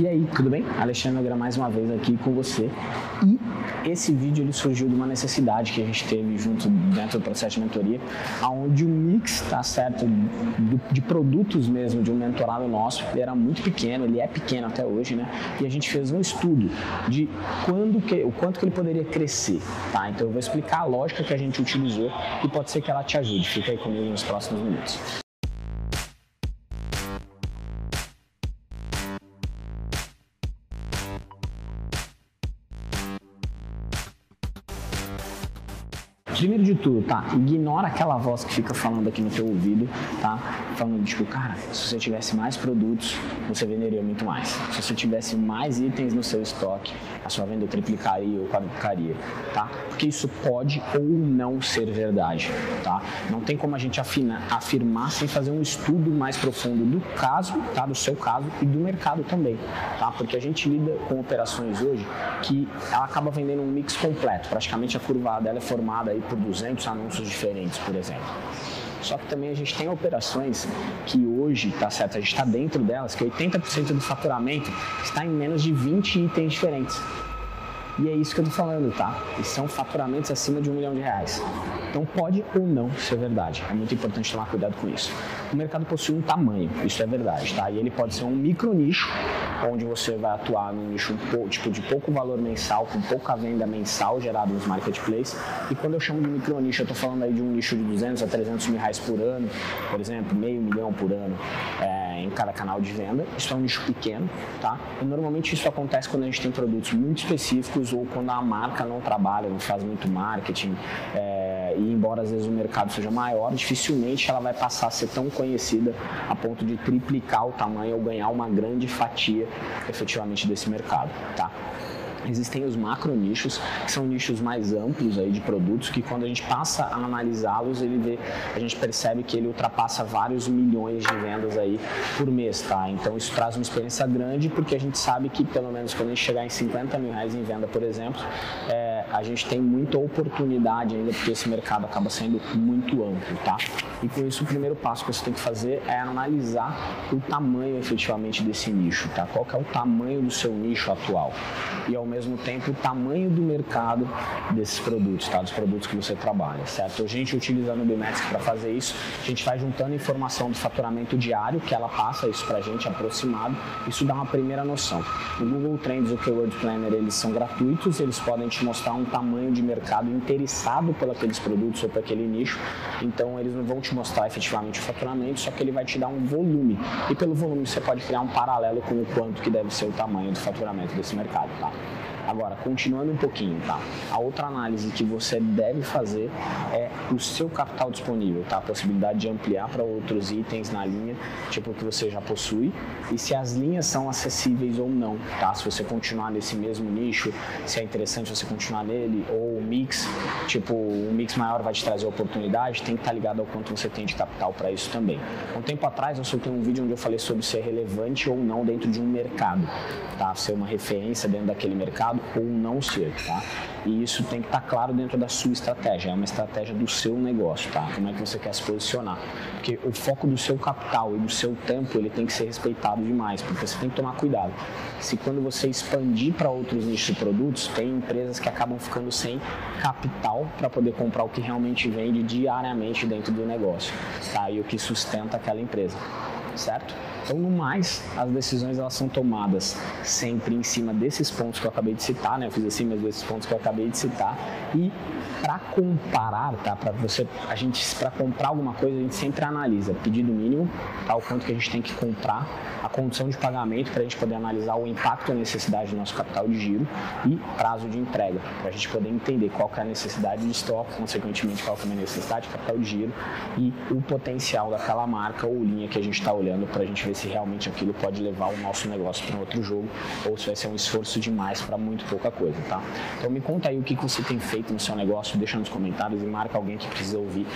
E aí, tudo bem? Alexandre Agra mais uma vez aqui com você. E esse vídeo ele surgiu de uma necessidade que a gente teve junto dentro do processo de mentoria, onde o mix, tá certo, de produtos mesmo de um mentorado nosso, era muito pequeno, ele é pequeno até hoje, né? E a gente fez um estudo de quando que, o quanto que ele poderia crescer, tá? Então eu vou explicar a lógica que a gente utilizou e pode ser que ela te ajude. Fica aí comigo nos próximos minutos. Primeiro de tudo, tá? Ignora aquela voz que fica falando aqui no teu ouvido, tá? Falando, tipo, cara, se você tivesse mais produtos, você venderia muito mais. Se você tivesse mais itens no seu estoque, a sua venda triplicaria ou quadruplicaria, tá? Porque isso pode ou não ser verdade, tá? Não tem como a gente afina, afirmar sem fazer um estudo mais profundo do caso, tá? Do seu caso e do mercado também, tá? Porque a gente lida com operações hoje que ela acaba vendendo um mix completo. Praticamente a curva dela é formada aí por 200 anúncios diferentes, por exemplo. Só que também a gente tem operações que hoje, tá certo, a gente está dentro delas, que 80% do faturamento está em menos de 20 itens diferentes. E é isso que eu tô falando, tá? E são faturamentos acima de um milhão de reais. Então pode ou não ser verdade. É muito importante tomar cuidado com isso. O mercado possui um tamanho, isso é verdade, tá? E ele pode ser um micro nicho, onde você vai atuar num nicho tipo de pouco valor mensal, com pouca venda mensal gerada nos marketplaces. E quando eu chamo de micro nicho, eu tô falando aí de um nicho de 200 a 300 mil reais por ano, por exemplo, meio milhão por ano. É, em cada canal de venda. Isso é um nicho pequeno, tá? E normalmente isso acontece quando a gente tem produtos muito específicos ou quando a marca não trabalha, não faz muito marketing. É, e embora às vezes o mercado seja maior, dificilmente ela vai passar a ser tão conhecida a ponto de triplicar o tamanho ou ganhar uma grande fatia efetivamente desse mercado, tá? Existem os macro nichos, que são nichos mais amplos aí de produtos, que quando a gente passa a analisá-los, ele vê, a gente percebe que ele ultrapassa vários milhões de vendas aí por mês, tá? Então isso traz uma experiência grande, porque a gente sabe que pelo menos quando a gente chegar em 50 mil reais em venda, por exemplo, é, a gente tem muita oportunidade ainda, porque esse mercado acaba sendo muito amplo, tá? E com isso o primeiro passo que você tem que fazer é analisar o tamanho efetivamente desse nicho, tá? Qual que é o tamanho do seu nicho atual? E ao mesmo tempo o tamanho do mercado desses produtos, tá? Dos produtos que você trabalha, certo? A gente utiliza a Nubimetrics para fazer isso, a gente vai juntando informação do faturamento diário, que ela passa isso para a gente aproximado, isso dá uma primeira noção. O Google Trends e o Keyword Planner, eles são gratuitos, eles podem te mostrar um tamanho de mercado interessado por aqueles produtos ou por aquele nicho, então eles não vão te mostrar efetivamente o faturamento, só que ele vai te dar um volume, e pelo volume você pode criar um paralelo com o quanto que deve ser o tamanho do faturamento desse mercado, tá? Agora, continuando um pouquinho, tá? A outra análise que você deve fazer é o seu capital disponível, tá? A possibilidade de ampliar para outros itens na linha, tipo que você já possui, e se as linhas são acessíveis ou não, tá? Se você continuar nesse mesmo nicho, se é interessante você continuar nele, ou o mix, tipo, um mix maior vai te trazer oportunidade, tem que estar tá ligado ao quanto você tem de capital para isso também. Um tempo atrás eu soltei um vídeo onde eu falei sobre ser relevante ou não dentro de um mercado, tá? Ser uma referência dentro daquele mercado ou não ser, tá? E isso tem que estar tá claro dentro da sua estratégia, é uma estratégia do seu negócio, tá? Como é que você quer se posicionar? Porque o foco do seu capital e do seu tempo, ele tem que ser respeitado demais, porque você tem que tomar cuidado. Se quando você expandir para outros nichos de produtos, tem empresas que acabam ficando sem capital para poder comprar o que realmente vende diariamente dentro do negócio, tá? E o que sustenta aquela empresa, certo? Então, no mais, as decisões elas são tomadas sempre em cima desses pontos que eu acabei de citar, né? Eu fiz assim, mas desses pontos que eu acabei de citar e para comparar, tá? Para você, a gente para comprar alguma coisa a gente sempre analisa pedido mínimo, tá? O quanto que a gente tem que comprar, a condição de pagamento para a gente poder analisar o impacto a necessidade do nosso capital de giro e prazo de entrega para a gente poder entender qual que é a necessidade de estoque, consequentemente qual que é a necessidade de capital de giro e o potencial daquela marca ou linha que a gente está olhando para a gente ver se realmente aquilo pode levar o nosso negócio para um outro jogo ou se vai ser um esforço demais para muito pouca coisa, tá? Então me conta aí o que você tem feito no seu negócio deixa nos comentários e marca alguém que precisa ouvir